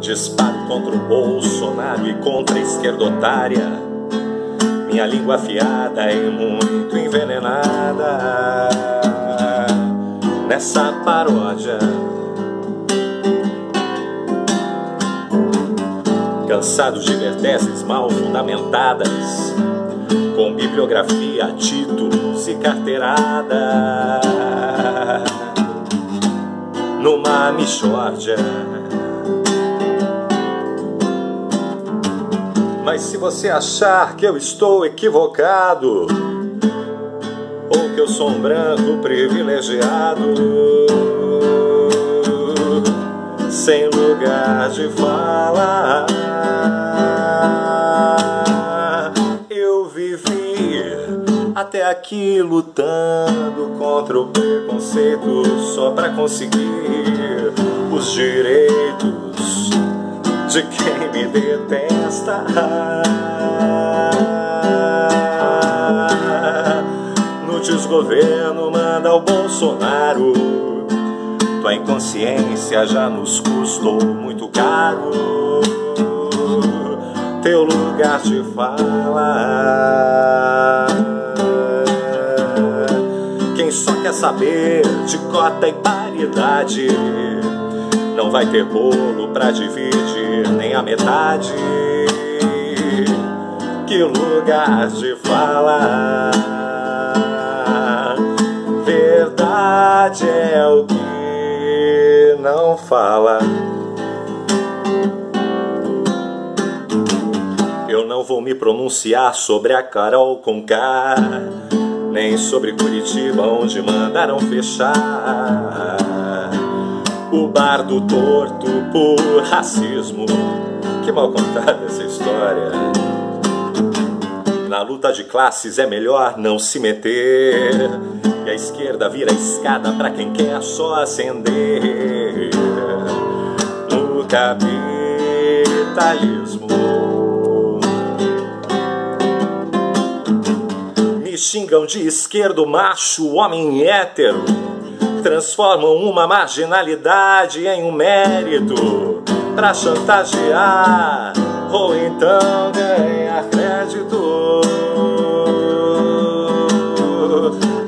Disparo contra o Bolsonaro e contra a esquerda otária. Minha língua afiada e muito envenenada nessa paródia. Cansados de ver teses mal fundamentadas, com bibliografia, títulos e carteirada, numa mixórdia. Mas se você achar que eu estou equivocado, ou que eu sou um branco privilegiado, sem lugar de fala, eu vivi até aqui lutando contra o preconceito só para conseguir os direitos de quem me detesta. No desgoverno manda o Bolsonaro. Tua inconsciência já nos custou muito caro. Teu lugar de fala. Quem só quer saber de cota e paridade não vai ter bolo pra dividir nem a metade. Que lugar de fala. Verdade é o que não fala. Eu não vou me pronunciar sobre a Carol com K, nem sobre Curitiba, onde mandaram fechar o bar do torto por racismo. Que mal contada essa história. Na luta de classes é melhor não se meter. E a esquerda vira escada para quem quer só acender. No capitalismo. Me xingam de esquerdo, macho, homem hétero transformam uma marginalidade em um mérito para chantagear ou então ganhar crédito.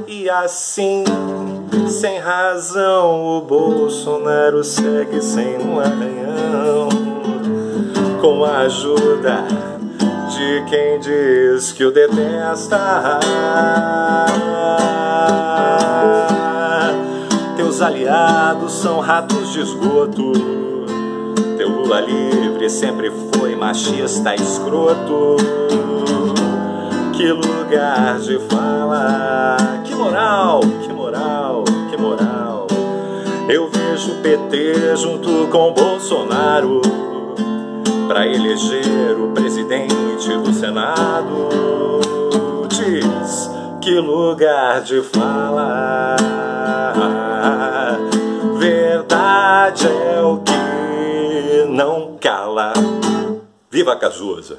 E assim, sem razão, o Bolsonaro segue sem um arranhão com a ajuda de quem diz que o detesta. Aliados são ratos de esgoto. Teu Lula livre sempre foi machista escroto. Que lugar de fala, que moral, que moral, que moral. Eu vejo o PT junto com Bolsonaro para eleger o presidente do Senado. Diz que lugar de fala. Verdade é o que não cala. Viva Cazuza!